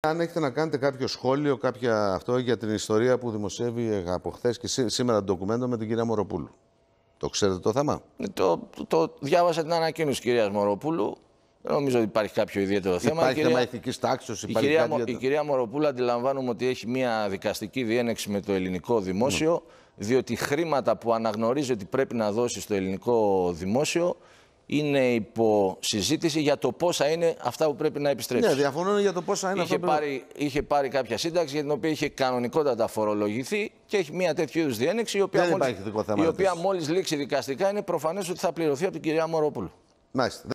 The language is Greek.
Αν έχετε να κάνετε κάποιο σχόλιο, κάποια αυτό για την ιστορία που δημοσιεύει από χθες και σήμερα το ντοκουμέντο με την κυρία Μοροπούλου. Το ξέρετε το θέμα; Το, το, το διάβασα την ανακοίνωση της κυρίας Μοροπούλου. Δεν νομίζω ότι υπάρχει κάποιο ιδιαίτερο θέμα. Υπάρχει θέμα ηθικής τάξης, η, κυρία, η κυρία Μοροπούλου αντιλαμβάνουμε ότι έχει μια δικαστική διένεξη με το ελληνικό δημόσιο, διότι χρήματα που αναγνωρίζει ότι πρέπει να δώσει στο ελληνικό δημόσιο είναι υπό συζήτηση για το πόσα είναι αυτά που πρέπει να επιστρέψεις. Ναι, διαφωνούν για το πόσα είναι είχε αυτά πάρει, είχε πάρει κάποια σύνταξη για την οποία είχε κανονικότατα φορολογηθεί και έχει μια τέτοιου είδους διένεξη η οποία, Δεν μόλις, θέμα η οποία μόλις λήξει δικαστικά είναι προφανές ότι θα πληρωθεί από την κυρία Μοροπούλου. Μάλιστα.